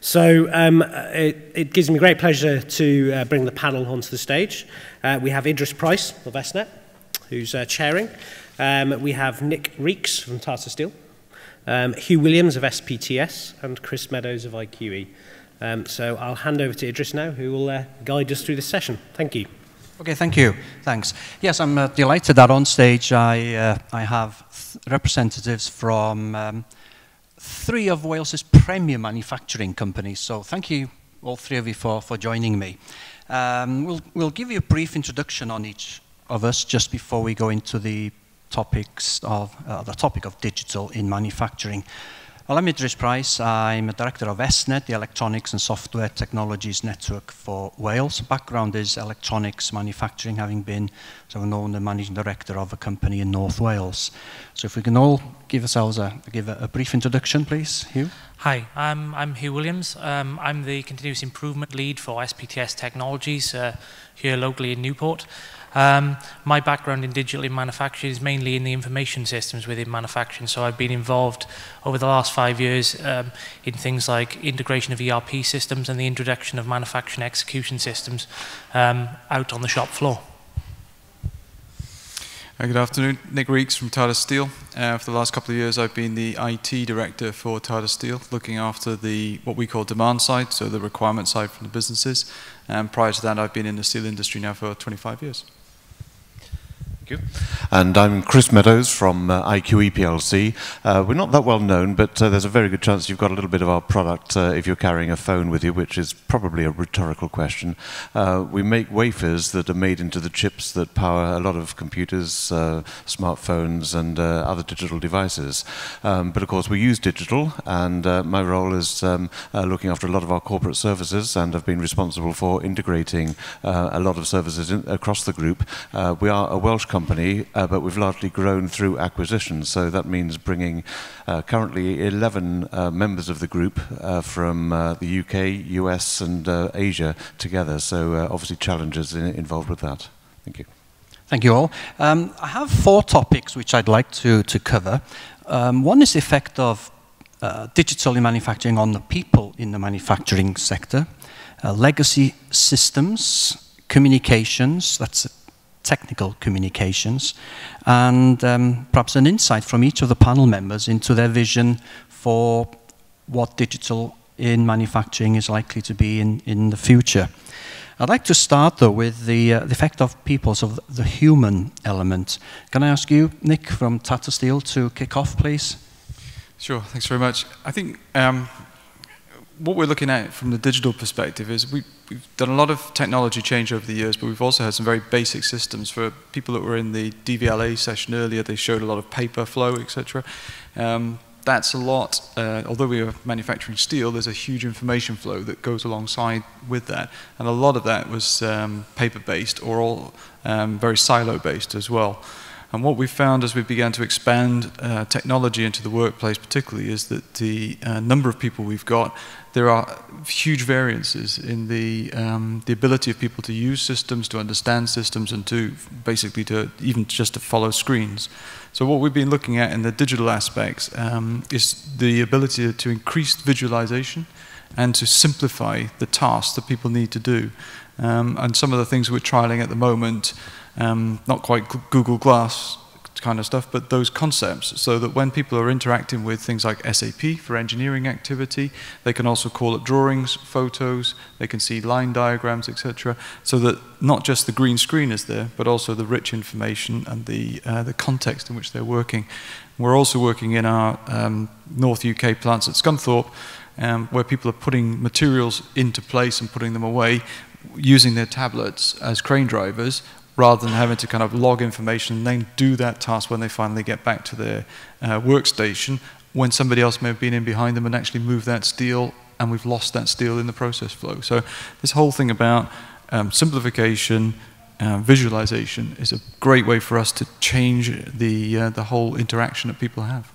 So um, it, it gives me great pleasure to uh, bring the panel onto the stage. Uh, we have Idris Price of ESTnet, who's uh, chairing. Um, we have Nick Reeks from Tata Steel, um, Hugh Williams of SPTS, and Chris Meadows of IQE. Um, so I'll hand over to Idris now, who will uh, guide us through this session. Thank you. Okay, thank you. Thanks. Yes, I'm uh, delighted that on stage I, uh, I have representatives from um, three of Wales's premier manufacturing companies. So thank you, all three of you, for, for joining me. Um, we'll, we'll give you a brief introduction on each of us just before we go into the topics of uh, the topic of digital in manufacturing. Well, I'm Idris Price. I'm a director of ESNET, the Electronics and Software Technologies Network for Wales. Background is electronics manufacturing, having been so known the managing director of a company in North Wales. So if we can all give ourselves a, give a, a brief introduction, please, Hugh. Hi, I'm, I'm Hugh Williams. Um, I'm the Continuous Improvement Lead for SPTS Technologies uh, here locally in Newport. Um, my background in digital manufacturing is mainly in the information systems within manufacturing, so I've been involved over the last five years um, in things like integration of ERP systems and the introduction of manufacturing execution systems um, out on the shop floor. Uh, good afternoon, Nick Reeks from Tata Steel. Uh, for the last couple of years, I've been the IT director for Tata Steel, looking after the what we call demand side, so the requirement side from the businesses. And prior to that, I've been in the steel industry now for 25 years. Thank you. And I'm Chris Meadows from uh, IQE PLC. Uh, we're not that well known, but uh, there's a very good chance you've got a little bit of our product uh, if you're carrying a phone with you, which is probably a rhetorical question. Uh, we make wafers that are made into the chips that power a lot of computers, uh, smartphones, and other digital devices. Um, but of course, we use digital, and my role is um, looking after a lot of our corporate services, and I've been responsible for integrating a lot of services in, across the group. we are a Welsh company, uh, but we've largely grown through acquisition. So that means bringing uh, currently 11 uh, members of the group uh, from uh, the UK, US, and uh, Asia together. So obviously challenges in, involved with that. Thank you. Thank you all. Um, I have four topics which I'd like to, to cover. Um, one is the effect of digital in manufacturing on the people in the manufacturing sector. legacy systems, communications, that's technical communications, and um, perhaps an insight from each of the panel members into their vision for what digital in manufacturing is likely to be in, in the future. I'd like to start, though, with the, uh, the effect of people, so the human element. Can I ask you, Nick, from Tata Steel, to kick off, please? Sure, thanks very much. I think um, what we're looking at from the digital perspective is we, have done a lot of technology change over the years, but we've also had some very basic systems. For people that were in the DVLA session earlier, they showed a lot of paper flow, etc. Um, that's a lot, uh, although we are manufacturing steel, there's a huge information flow that goes alongside with that. And a lot of that was um, paper-based or all um, very silo-based as well. And what we found as we began to expand uh, technology into the workplace particularly is that the uh, number of people we've got there are huge variances in the, um, the ability of people to use systems, to understand systems, and to basically to even just to follow screens. So what we've been looking at in the digital aspects um, is the ability to increase visualization and to simplify the tasks that people need to do. Um, and some of the things we're trialing at the moment, um, not quite Google Glass kind of stuff, but those concepts so that when people are interacting with things like SAP for engineering activity, they can also call up drawings, photos, they can see line diagrams, etc. So that not just the green screen is there, but also the rich information and the, uh, the context in which they're working. We're also working in our um, North UK plants at Scunthorpe, um, where people are putting materials into place and putting them away using their tablets as crane drivers rather than having to kind of log information and then do that task when they finally get back to their uh, workstation when somebody else may have been in behind them and actually moved that steel and we've lost that steel in the process flow. So this whole thing about um, simplification, uh, visualization is a great way for us to change the, uh, the whole interaction that people have.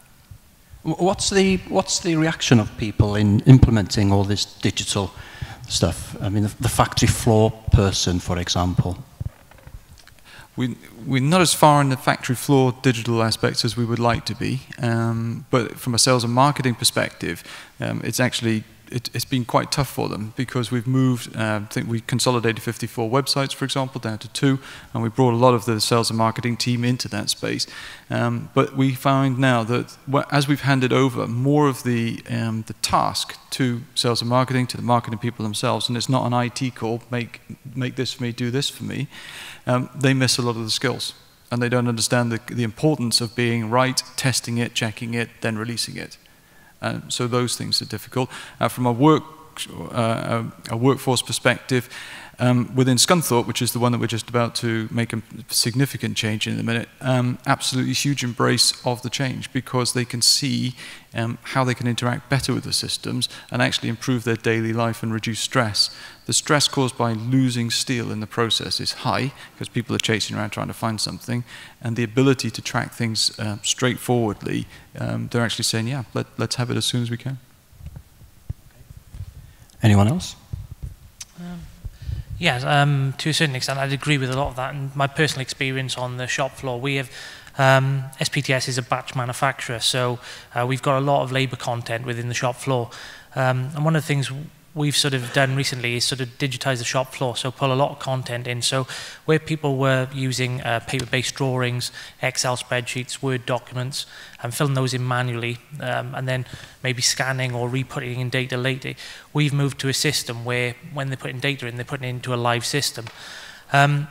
What's the, what's the reaction of people in implementing all this digital stuff? I mean, the, the factory floor person, for example we, we're not as far in the factory floor digital aspects as we would like to be, um, but from a sales and marketing perspective, um, it's actually it, has been quite tough for them because we've moved, uh, I think we consolidated 54 websites, for example, down to two, and we brought a lot of the sales and marketing team into that space. Um, but we find now that as we've handed over more of the, um, the task to sales and marketing, to the marketing people themselves, and it's not an IT call, make, make this for me, do this for me, um, they miss a lot of the skills. And they don't understand the, the importance of being right, testing it, checking it, then releasing it. Uh, so those things are difficult. Uh, from a work uh, a, workforce perspective, um, within Scunthorpe, which is the one that we're just about to make a significant change in a minute, um, absolutely huge embrace of the change because they can see um, how they can interact better with the systems and actually improve their daily life and reduce stress. The stress caused by losing steel in the process is high because people are chasing around trying to find something, and the ability to track things uh, straightforwardly, um, they're actually saying, yeah, let, let's have it as soon as we can. Anyone else? Yes, um, to a certain extent, I'd agree with a lot of that. And my personal experience on the shop floor, we have um, SPTS is a batch manufacturer, so uh, we've got a lot of labour content within the shop floor. Um, and one of the things we've sort of done recently is sort of digitize the shop floor, so pull a lot of content in. So where people were using uh, paper-based drawings, Excel spreadsheets, Word documents, and filling those in manually, um, and then maybe scanning or re-putting in data later, we've moved to a system where when they're putting data in, they're putting it into a live system. Um,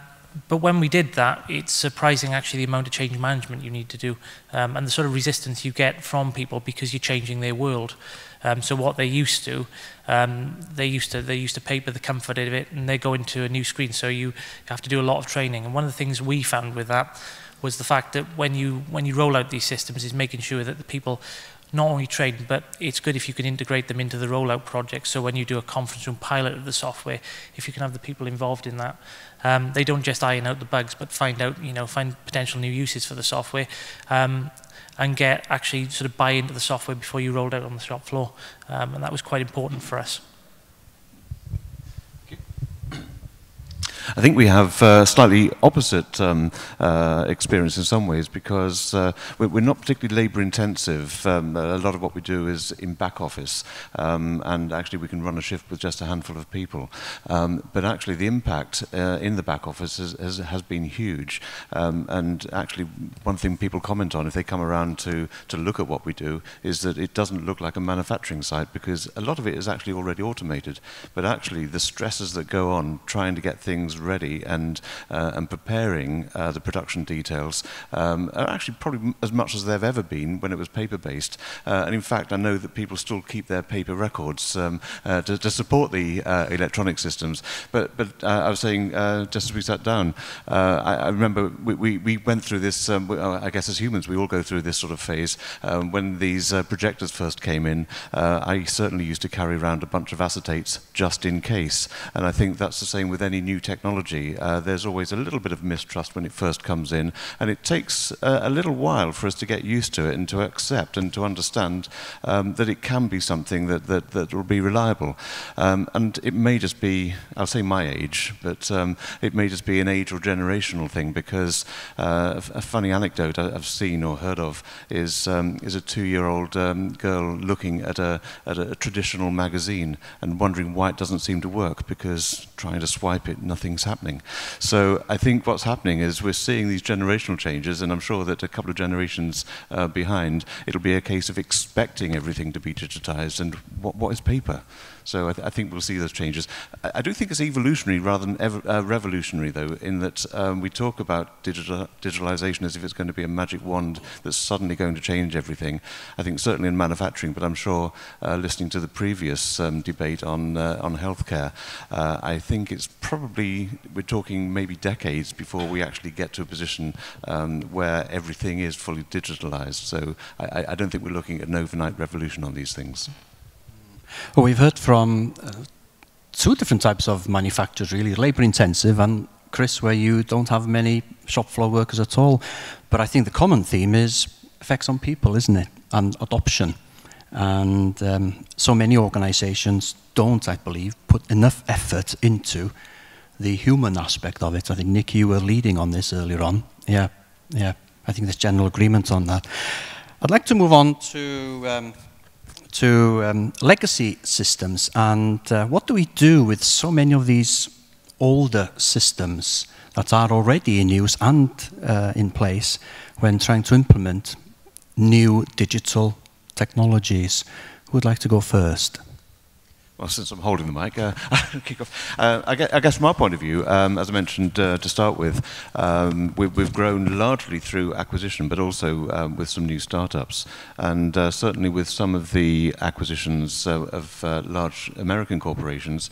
but when we did that, it's surprising actually the amount of change management you need to do um, and the sort of resistance you get from people because you're changing their world. Um, so what they used to, um, they used to they used to paper the comfort of it, and they go into a new screen. So you have to do a lot of training. And one of the things we found with that was the fact that when you when you roll out these systems, is making sure that the people not only training, but it's good if you can integrate them into the rollout project. So when you do a conference room pilot of the software, if you can have the people involved in that, um, they don't just iron out the bugs, but find out, you know, find potential new uses for the software um, and get actually sort of buy into the software before you rolled out on the shop floor. Um, and that was quite important for us. I think we have uh, slightly opposite um, uh, experience in some ways because uh, we're not particularly labour intensive. Um, a lot of what we do is in back office um, and actually we can run a shift with just a handful of people. Um, but actually the impact uh, in the back office has, been huge um, and actually one thing people comment on if they come around to, to look at what we do is that it doesn't look like a manufacturing site because a lot of it is actually already automated but actually the stresses that go on trying to get things ready and, uh, and preparing uh, the production details um, are actually probably as much as they've ever been when it was paper-based. Uh, and in fact, I know that people still keep their paper records um, uh, to, to, support the uh, electronic systems. But, but uh, I was saying, just as we sat down, I, I, remember we, we, we, went through this, um, I guess as humans, we all go through this sort of phase. Um, when these projectors first came in, I certainly used to carry around a bunch of acetates just in case. And I think that's the same with any new technology technology, uh, there's always a little bit of mistrust when it first comes in, and it takes uh, a little while for us to get used to it and to accept and to understand um, that it can be something that, that, that will be reliable. Um, and it may just be, I'll say my age, but um, it may just be an age or generational thing because uh, a funny anecdote I've seen or heard of is, um, is a two-year-old um, girl looking at a, at a traditional magazine and wondering why it doesn't seem to work because trying to swipe it, nothing happening. So I think what's happening is we're seeing these generational changes, and I'm sure that a couple of generations uh, behind, it'll be a case of expecting everything to be digitized. And what, what is paper? So I, th I, think we'll see those changes. I, I, do think it's evolutionary rather than ev uh, revolutionary, though, in that um, we talk about digital digitalization as if it's going to be a magic wand that's suddenly going to change everything. I think certainly in manufacturing, but I'm sure uh, listening to the previous um, debate on, uh, on healthcare, uh, I think it's probably, we're talking maybe decades before we actually get to a position um, where everything is fully digitalized. So I, I don't think we're looking at an overnight revolution on these things. Well, we've heard from uh, two different types of manufacturers, really, labor intensive and Chris, where you don't have many shop floor workers at all. But I think the common theme is effects on people, isn't it? And adoption. And um, so many organizations don't, I believe, put enough effort into the human aspect of it. I think, Nick, you were leading on this earlier on. Yeah, yeah. I think there's general agreement on that. I'd like to move on to um, to um, legacy systems and uh, what do we do with so many of these older systems that are already in use and uh, in place when trying to implement new digital technologies. Who would like to go first? Well, since I'm holding the mic, uh, kick off. Uh, I, guess, I, guess, from our point of view, um, as I mentioned uh, to start with, um, we, have grown largely through acquisition, but also um, with some new startups. And uh, certainly with some of the acquisitions uh, of uh, large American corporations,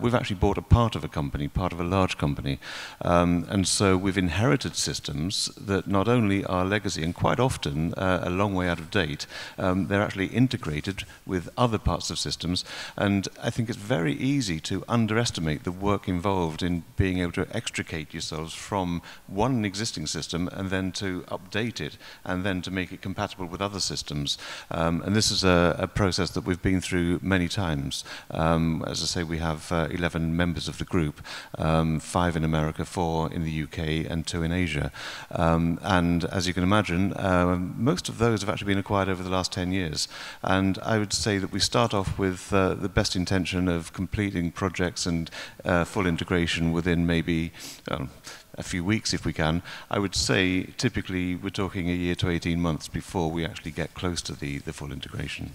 we've actually bought a part of a company, part of a large company. Um, and so we've inherited systems that not only are legacy and quite often a long way out of date, um, they're actually integrated with other parts of systems. And I think it's very easy to underestimate the work involved in being able to extricate yourselves from one existing system and then to update it and then to make it compatible with other systems. Um, and this is a, a, process that we've been through many times. Um, as I say, we have uh, 11 members of the group, um, five in America, four in the UK, and two in Asia. Um, and as you can imagine, uh, most of those have actually been acquired over the last 10 years. And I would say that we start off with uh, the best intention of completing projects and uh, full integration within maybe um, a few weeks if we can. I would say typically we're talking a year to 18 months before we actually get close to the, the full integration.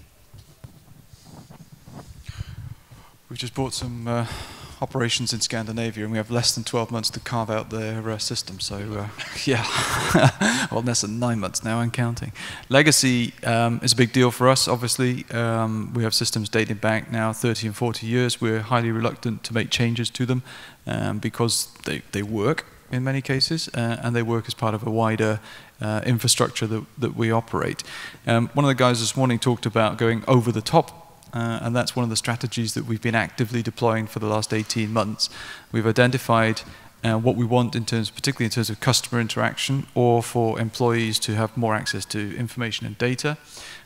We've just bought some uh, operations in Scandinavia, and we have less than 12 months to carve out their uh, system. So, uh, yeah, well, less than nine months now and counting. Legacy um, is a big deal for us, obviously. Um, we have systems dating back now 30 and 40 years. We're highly reluctant to make changes to them um, because they, they work in many cases, uh, and they work as part of a wider uh, infrastructure that, that we operate. Um, one of the guys this morning talked about going over the top uh, and that's one of the strategies that we've been actively deploying for the last 18 months. We've identified uh, what we want in terms, particularly in terms of customer interaction or for employees to have more access to information and data.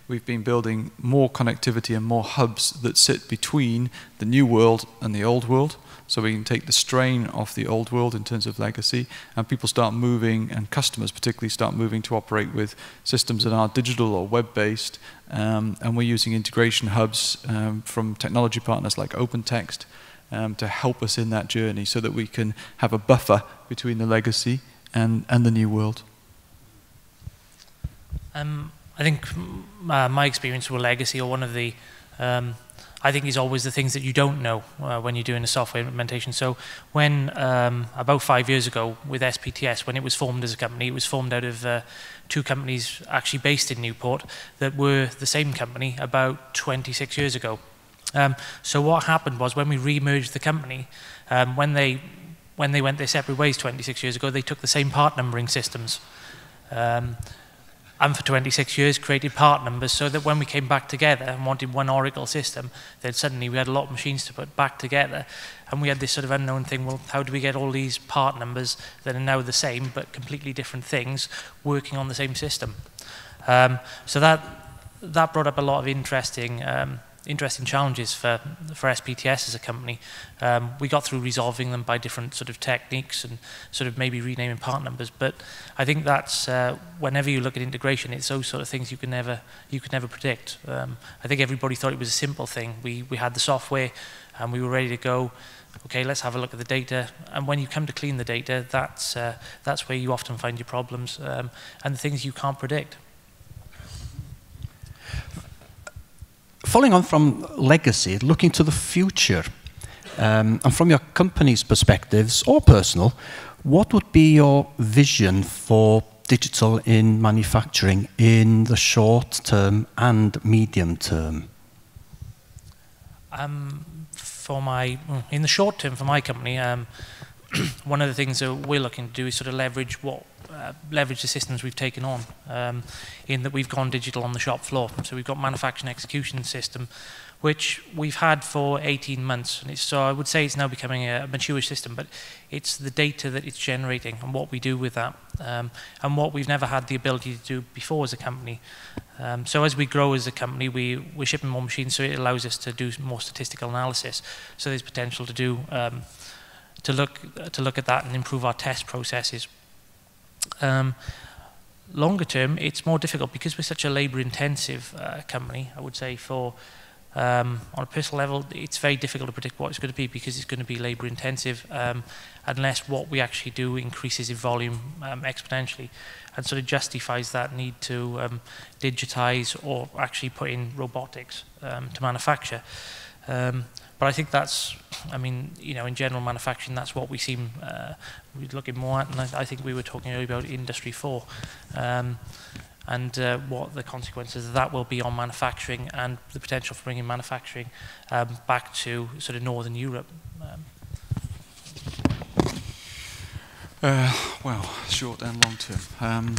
We've been building more connectivity and more hubs that sit between the new world and the old world so we can take the strain off the old world in terms of legacy, and people start moving, and customers particularly start moving to operate with systems that are digital or web-based, um, and we're using integration hubs um, from technology partners like OpenText um, to help us in that journey so that we can have a buffer between the legacy and, and the new world. Um, I think uh, my experience with legacy or one of the um, I think is always the things that you don't know uh, when you're doing a software implementation. So when, um, about five years ago with SPTS, when it was formed as a company, it was formed out of uh, two companies actually based in Newport that were the same company about 26 years ago. Um, so what happened was when we re-merged the company, um, when, they, when they went their separate ways 26 years ago, they took the same part numbering systems. Um, and for 26 years created part numbers so that when we came back together and wanted one Oracle system, then suddenly we had a lot of machines to put back together. And we had this sort of unknown thing, well, how do we get all these part numbers that are now the same but completely different things working on the same system? Um, so that, that brought up a lot of interesting um, interesting challenges for, for SPTS as a company. Um, we got through resolving them by different sort of techniques and sort of maybe renaming part numbers. But I think that's uh, whenever you look at integration, it's those sort of things you can never you can never predict. Um, I think everybody thought it was a simple thing. We we had the software and we were ready to go. Okay, let's have a look at the data. And when you come to clean the data, that's uh, that's where you often find your problems um, and the things you can't predict. Following on from legacy, looking to the future, um, and from your company's perspectives or personal, what would be your vision for digital in manufacturing in the short term and medium term? Um, for my, in the short term, for my company, um, one of the things that we're looking to do is sort of leverage what uh, leverage the systems we've taken on um, in that we've gone digital on the shop floor. So we've got manufacturing execution system, which we've had for 18 months. And so I would say it's now becoming a mature system, but it's the data that it's generating and what we do with that, um, and what we've never had the ability to do before as a company. Um, so as we grow as a company, we, we're shipping more machines, so it allows us to do more statistical analysis. So there's potential to do um, to look to look at that and improve our test processes. Um, longer term, it's more difficult because we're such a labour intensive uh, company, I would say, for um, on a personal level, it's very difficult to predict what it's going to be because it's going to be labour intensive um, unless what we actually do increases in volume um, exponentially and sort of justifies that need to um, digitize or actually put in robotics um, to manufacture. Um, but I think that's, I mean, you know, in general manufacturing, that's what we seem uh, we're looking more at. And I, I think we were talking earlier about Industry 4 um, and uh, what the consequences of that will be on manufacturing and the potential for bringing manufacturing um, back to sort of Northern Europe. Um, uh, well, short and long term. Um,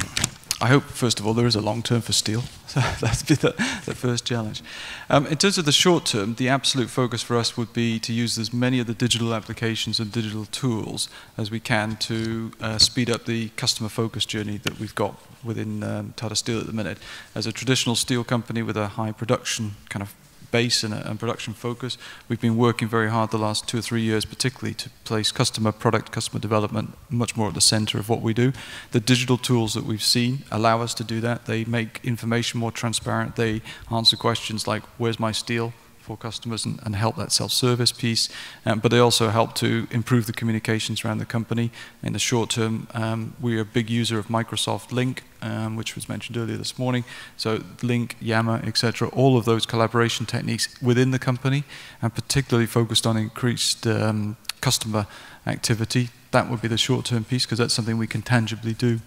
I hope, first of all, there is a long term for steel. So that's be the, the first challenge. Um, in terms of the short term, the absolute focus for us would be to use as many of the digital applications and digital tools as we can to uh, speed up the customer focus journey that we've got within um, Tata Steel at the minute. As a traditional steel company with a high production kind of base and, uh, and, production focus. We've been working very hard the last two or three years, particularly to place customer product, customer development much more at the center of what we do. The digital tools that we've seen allow us to do that. They make information more transparent. They answer questions like, where's my steel? For customers and, and help that self-service piece. Um, but they also help to improve the communications around the company. In the short term, um, we're a big user of Microsoft Lync, um, which was mentioned earlier this morning. So Lync, Yammer, etc., all of those collaboration techniques within the company, and particularly focused on increased um, customer activity. That would be the short-term piece because that's something we can tangibly do.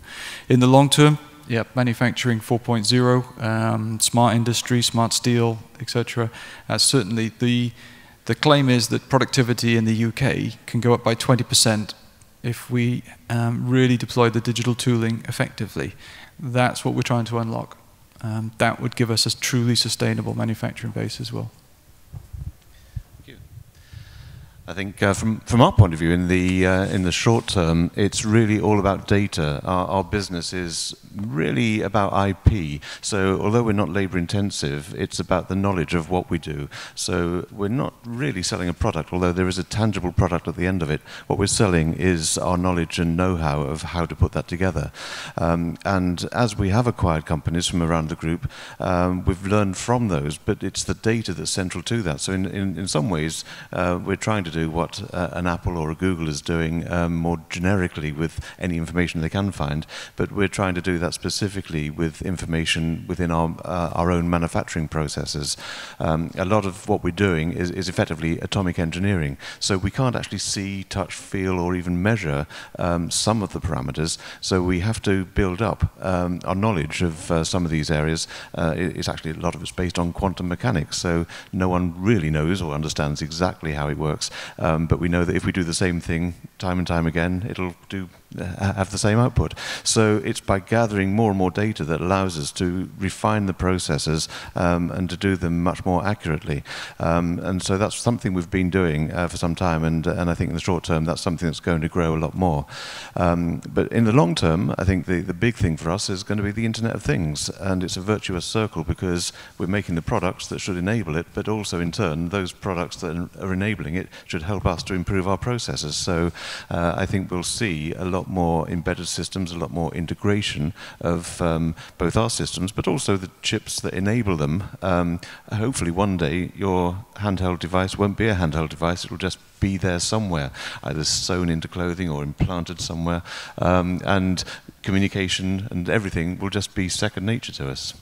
In the long term, yeah, manufacturing 4.0, um, smart industry, smart steel, etc. Uh, certainly, the the claim is that productivity in the UK can go up by 20% if we um, really deploy the digital tooling effectively. That's what we're trying to unlock. Um, that would give us a truly sustainable manufacturing base as well. I think uh, from, from our point of view, in the, uh, in the short term, it's really all about data. Our, our business is really about IP. So although we're not labor intensive, it's about the knowledge of what we do. So we're not really selling a product, although there is a tangible product at the end of it. What we're selling is our knowledge and know-how of how to put that together. Um, and as we have acquired companies from around the group, um, we've learned from those, but it's the data that's central to that. So in, in, in some ways, uh, we're trying to do what uh, an Apple or a Google is doing um, more generically with any information they can find, but we're trying to do that specifically with information within our, uh, our own manufacturing processes. Um, a lot of what we're doing is, is effectively atomic engineering, so we can't actually see, touch, feel, or even measure um, some of the parameters, so we have to build up um, our knowledge of uh, some of these areas. Uh, it's actually a lot of it's based on quantum mechanics, so no one really knows or understands exactly how it works. Um, but we know that if we do the same thing time and time again, it'll do have the same output. So it's by gathering more and more data that allows us to refine the processes um, and to do them much more accurately. Um, and so that's something we've been doing uh, for some time, and, and I think in the short term that's something that's going to grow a lot more. Um, but in the long term, I think the, the big thing for us is going to be the Internet of Things, and it's a virtuous circle because we're making the products that should enable it, but also in turn, those products that are enabling it should help us to improve our processes. So uh, I think we'll see a lot lot more embedded systems, a lot more integration of um, both our systems, but also the chips that enable them. Um, hopefully one day your handheld device won't be a handheld device, it will just be there somewhere, either sewn into clothing or implanted somewhere. Um, and communication and everything will just be second nature to us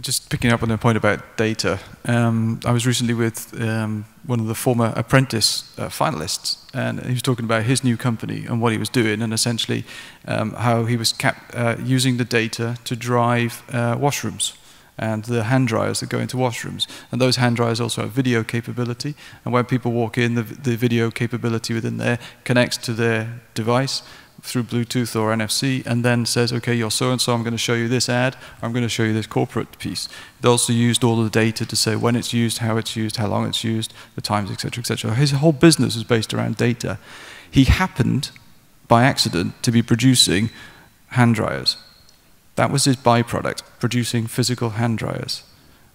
just picking up on the point about data, um, I was recently with um, one of the former apprentice uh, finalists, and he was talking about his new company and what he was doing, and essentially um, how he was uh, using the data to drive uh, washrooms and the hand dryers that go into washrooms. And those hand dryers also have video capability, and when people walk in, the, the video capability within there connects to their device, through Bluetooth or NFC and then says, okay, you're so and so, I'm going to show you this ad, I'm going to show you this corporate piece. They also used all the data to say when it's used, how it's used, how long it's used, the times, etc., etc. His whole business was based around data. He happened, by accident, to be producing hand dryers. That was his byproduct, producing physical hand dryers.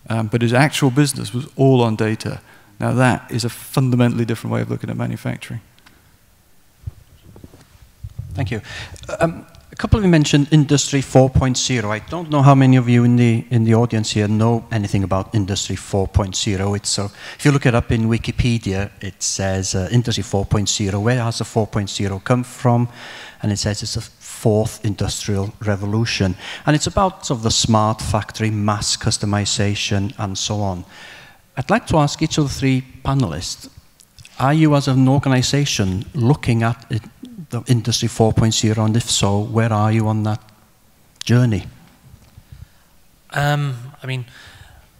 Um, but his actual business was all on data. Now that is a fundamentally different way of looking at manufacturing. Thank you. Um, a couple of you mentioned Industry 4.0. I don't know how many of you in the in the audience here know anything about Industry 4.0. It's so if you look it up in Wikipedia, it says uh, Industry 4.0. Where has the 4.0 come from? And it says it's a fourth industrial revolution, and it's about sort of the smart factory, mass customization, and so on. I'd like to ask each of the three panelists: Are you, as an organisation, looking at it, the Industry 4.0, and if so, where are you on that journey? Um, I mean,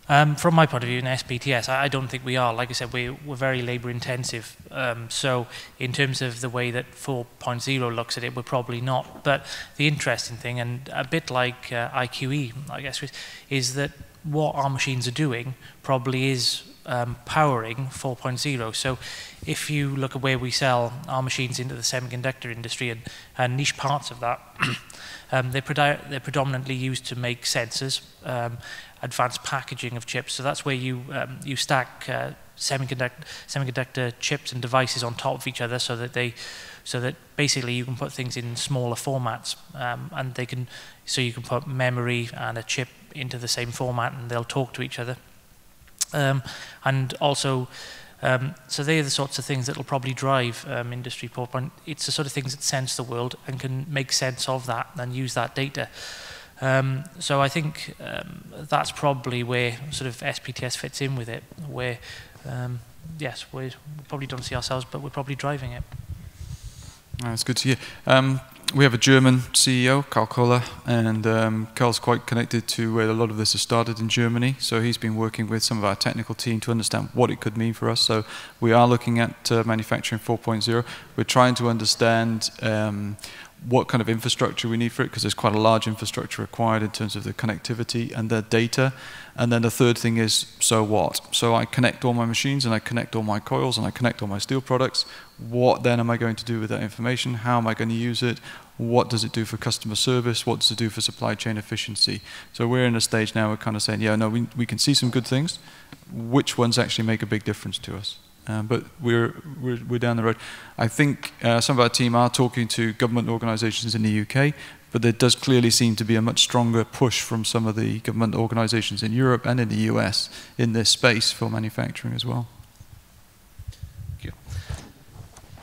um, from my point of view in SPTS, I, I don't think we are. Like I said, we, we're very labour intensive. Um, so in terms of the way that 4.0 looks at it, we're probably not. But the interesting thing, and a bit like uh, IQE, I guess, is that what our machines are doing probably is um, powering 4.0. So if you look at where we sell our machines into the semiconductor industry and, and niche parts of that, um, they're, they're predominantly used to make sensors, um, advanced packaging of chips. So that's where you, um, you stack uh, semiconductor, semiconductor chips and devices on top of each other so that they so that basically you can put things in smaller formats um, and they can so you can put memory and a chip into the same format and they'll talk to each other Um, and also, um, so they are the sorts of things that will probably drive um, Industry 4.0. It's the sort of things that sense the world and can make sense of that and use that data. Um, so I think um, that's probably where sort of SPTS fits in with it, where, um, yes, we probably don't see ourselves, but we're probably driving it. That's good to hear. Um, we have a German CEO, Karl Kohler, and um, Karl's quite connected to where a lot of this has started in Germany. So he's been working with some of our technical team to understand what it could mean for us. So we are looking at uh, manufacturing 4.0. We're trying to understand um, what kind of infrastructure we need for it, because there's quite a large infrastructure required in terms of the connectivity and the data. And then the third thing is, so what? So I connect all my machines and I connect all my coils and I connect all my steel products. What then am I going to do with that information? How am I going to use it? What does it do for customer service? What does it do for supply chain efficiency? So we're in a stage now we're kind of saying, yeah, no, we, we can see some good things. Which ones actually make a big difference to us? Um, but we're, we're, we're, down the road. I think uh, some of our team are talking to government organisations in the UK, but there does clearly seem to be a much stronger push from some of the government organisations in Europe and in the US in this space for manufacturing as well.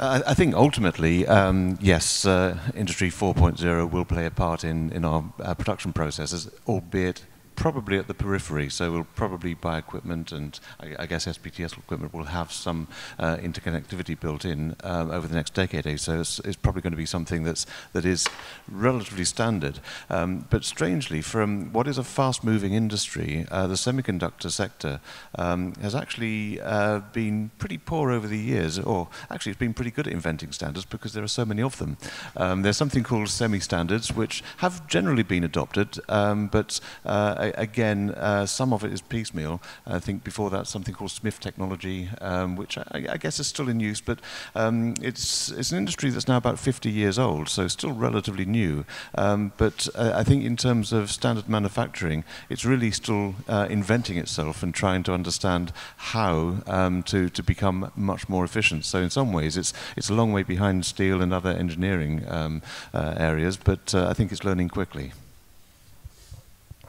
Uh, I think ultimately, um, yes, uh, Industry 4.0 will play a part in, in our, our production processes, albeit probably at the periphery, so we'll probably buy equipment, and I, I guess SPTS equipment will have some uh, interconnectivity built in um, over the next decade so. It's, it's, probably going to be something that's that is relatively standard. Um, but strangely, from what is a fast-moving industry, uh, the semiconductor sector um, has actually uh, been pretty poor over the years, or actually it's been pretty good at inventing standards because there are so many of them. Um, there's something called semi-standards, which have generally been adopted, um, but uh, again, uh, some of it is piecemeal. I think before that, something called SMIF technology, um, which I, I, guess is still in use, but um, it's, it's an industry that's now about 50 years old, so still relatively new. Um, but uh, I think in terms of standard manufacturing, it's really still uh, inventing itself and trying to understand how um, to, to become much more efficient. So in some ways, it's, it's a long way behind steel and other engineering um, uh, areas, but uh, I think it's learning quickly.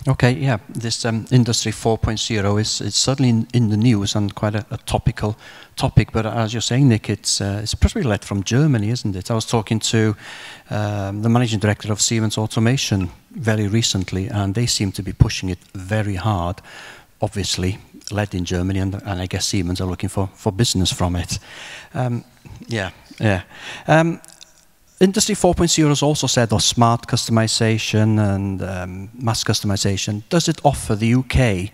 Okay, yeah, this um, Industry 4.0 is it's certainly in, in, the news and quite a, a, topical topic. But as you're saying, Nick, it's uh, it's pretty led from Germany, isn't it? I was talking to um, the managing director of Siemens Automation very recently, and they seem to be pushing it very hard. Obviously, led in Germany, and, and I guess Siemens are looking for for business from it. Um, yeah, yeah. Industry 4.0 has also said of smart customization and um, mass customization. Does it offer the UK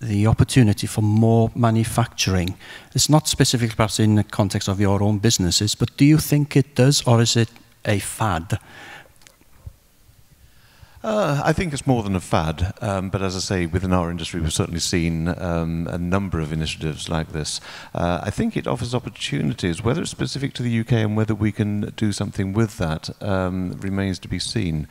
the opportunity for more manufacturing? It's not specifically perhaps in the context of your own businesses, but do you think it does, or is it a fad? Uh, I think it's more than a fad, um, but as I say, within our industry, we've certainly seen um, a number of initiatives like this. Uh, I think it offers opportunities, whether it's specific to the UK and whether we can do something with that um, remains to be seen.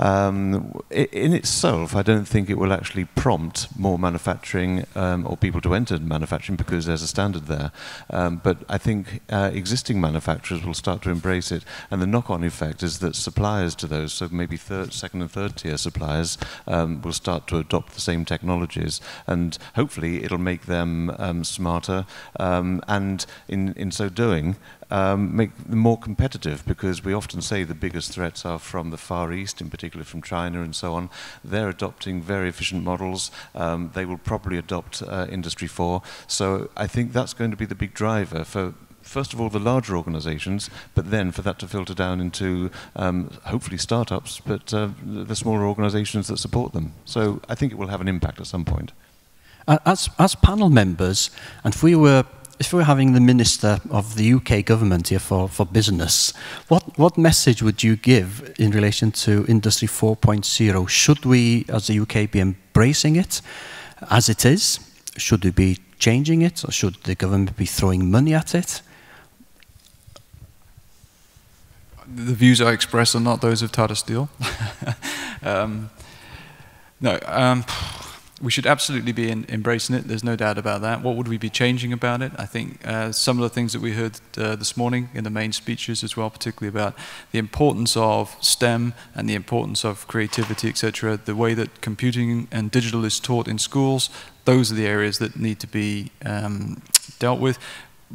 Um, in itself, I don't think it will actually prompt more manufacturing um, or people to enter manufacturing because there's a standard there. Um, but I think uh, existing manufacturers will start to embrace it, and the knock-on effect is that suppliers to those, so maybe third, second and third tier suppliers, um, will start to adopt the same technologies, and hopefully it'll make them um, smarter, um, and in, in so doing, um, make them more competitive because we often say the biggest threats are from the Far East, in particular from China and so on. They're adopting very efficient models. Um, they will probably adopt uh, Industry 4. So I think that's going to be the big driver for first of all, the larger organizations, but then for that to filter down into um, hopefully startups, but uh, the smaller organizations that support them. So I think it will have an impact at some point. As, as panel members, and if we were if we were having the minister of the UK government here for, for business, what, what message would you give in relation to Industry 4.0? Should we, as the UK, be embracing it as it is? Should we be changing it, or should the government be throwing money at it? The views I express are not those of Tata Steel. um, no. Um, we should absolutely be in, embracing it. There's no doubt about that. What would we be changing about it? I think uh, some of the things that we heard uh, this morning in the main speeches as well, particularly about the importance of STEM and the importance of creativity, etc. The way that computing and digital is taught in schools, those are the areas that need to be um, dealt with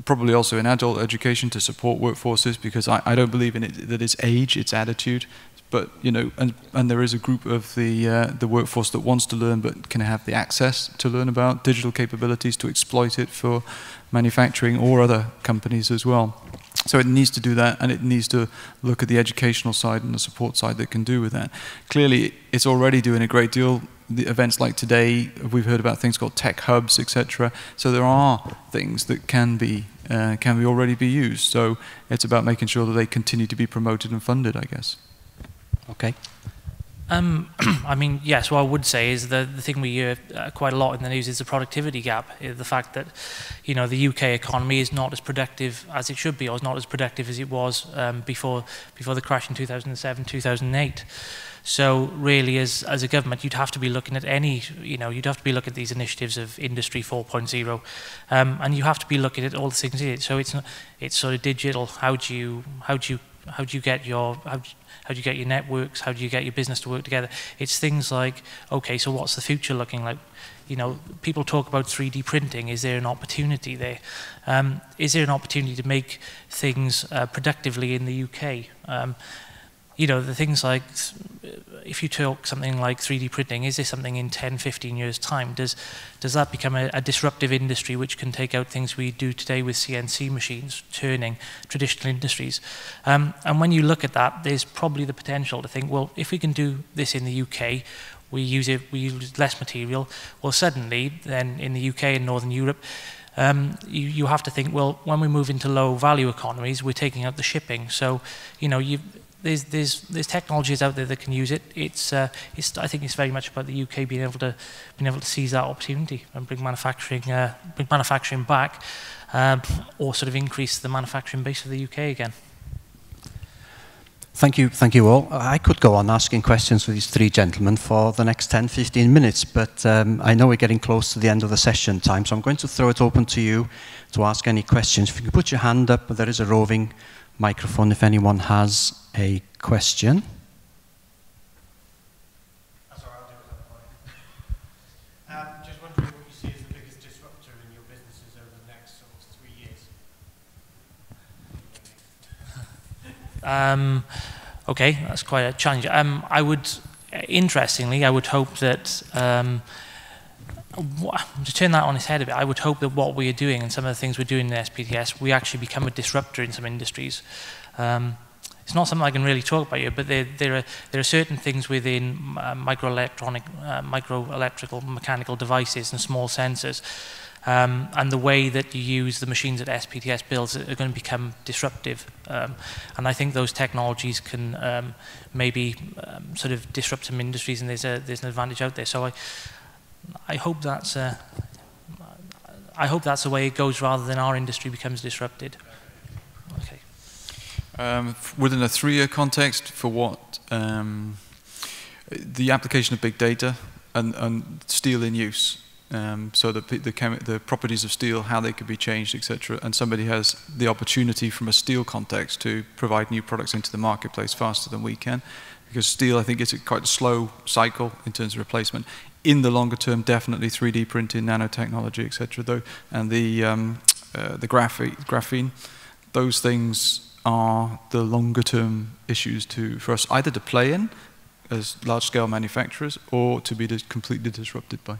probably also in adult education to support workforces because I, I, don't believe in it that it's age, it's attitude but you know, and, and there is a group of the uh, the workforce that wants to learn but can have the access to learn about digital capabilities to exploit it for manufacturing or other companies as well. So it needs to do that, and it needs to look at the educational side and the support side that can do with that. Clearly, it's already doing a great deal. The events like today, we've heard about things called tech hubs, etc. So there are things that can be uh, can be already be used. So it's about making sure that they continue to be promoted and funded, I guess. Okay. Um, I mean, yes, what I would say is the, the thing we hear uh, quite a lot in the news is the productivity gap. Uh, the fact that, you know, the UK economy is not as productive as it should be, or is not as productive as it was um, before, before the crash in 2007, 2008. So really, as, as a government, you'd have to be looking at any, you know, you'd have to be looking at these initiatives of Industry 4.0, um, and you have to be looking at all the things in it. So it's, it's sort of digital. How do you, how do you, how do you get your, how, how do you get your networks? How do you get your business to work together? It's things like, okay, so what's the future looking like? You know, people talk about 3D printing. Is there an opportunity there? Um, is there an opportunity to make things uh, productively in the UK? Um, you know, the things like, if you talk something like 3D printing, is this something in 10, 15 years' time? Does, does that become a, a disruptive industry which can take out things we do today with CNC machines, turning traditional industries? Um, and when you look at that, there's probably the potential to think, well, if we can do this in the UK, we use it, we use less material, well, suddenly, then in the UK and Northern Europe, um, you, you have to think, well, when we move into low value economies, we're taking out the shipping. So, you know, you, there's, there's, there's technologies out there that can use it. It's, uh, it's, I think it's very much about the UK being able to, being able to seize that opportunity and bring manufacturing, uh, bring manufacturing back um, or sort of increase the manufacturing base of the UK again. Thank you, thank you all. I could go on asking questions with these three gentlemen for the next 10, 15 minutes, but um, I know we're getting close to the end of the session time, so I'm going to throw it open to you to ask any questions. If you can put your hand up, there is a roving microphone if anyone has a question. Um, okay, that's quite a challenge. Um, I would, interestingly, I would hope that um, to turn that on its head a bit, I would hope that what we are doing and some of the things we're doing in the SPTS, we actually become a disruptor in some industries. Um, it's not something I can really talk about here, but there, there, are, there are certain things within uh, microelectronic, uh, microelectrical mechanical devices and small sensors um, and the way that you use the machines that SPTS builds are going to become disruptive. Um, and I think those technologies can um, maybe um, sort of disrupt some industries, and there's a there's an advantage out there. So I I hope that's uh, I hope that's the way it goes, rather than our industry becomes disrupted. Okay. Um, within a three-year context, for what um, the application of big data and, and steel in use. Um, so the, the, the, properties of steel, how they could be changed, etc. And somebody has the opportunity from a steel context to provide new products into the marketplace faster than we can. Because steel, I think, is a quite a slow cycle in terms of replacement. In the longer term, definitely 3D printing, nanotechnology, etc. Though, and the um, uh, the graphene, graphene, those things are the longer term issues to for us either to play in as large-scale manufacturers or to be completely disrupted by.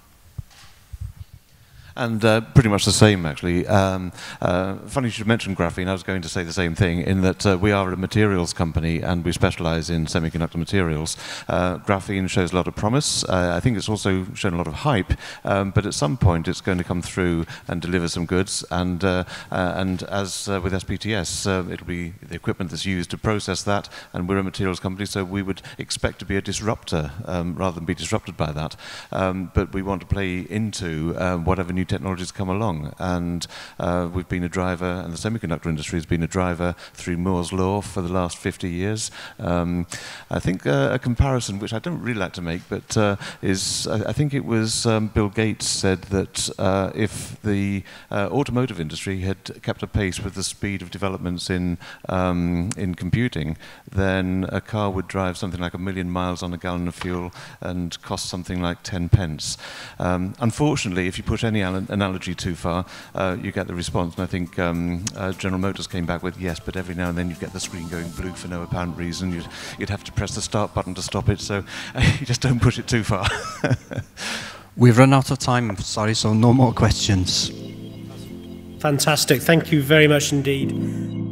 And uh, pretty much the same, actually. Um, uh, funny you should mention graphene. I was going to say the same thing, in that uh, we are a materials company and we specialize in semiconductor materials. Uh, graphene shows a lot of promise. Uh, I think it's also shown a lot of hype, um, but at some point it's going to come through and deliver some goods. And, uh, and as with SPTS, it'll be the equipment that's used to process that, and we're a materials company, so we would expect to be a disruptor um, rather than be disrupted by that. Um, but we want to play into whatever new technologies come along. And uh, we've been a driver, and the semiconductor industry has been a driver through Moore's Law for the last 50 years. Um, I think uh, a comparison, which I don't really like to make, but uh, is I, I, think it was um, Bill Gates said that uh, if the uh, automotive industry had kept a pace with the speed of developments in, um, in computing, then a car would drive something like a million miles on a gallon of fuel and cost something like 10 pence. Um, unfortunately, if you put any analogy too far, uh, you get the response. And I think um, uh, General Motors came back with yes, but every now and then you get the screen going blue for no apparent reason. You'd, you'd have to press the start button to stop it. So you just don't push it too far. We've run out of time. Sorry, so no more questions. Fantastic. Thank you very much indeed.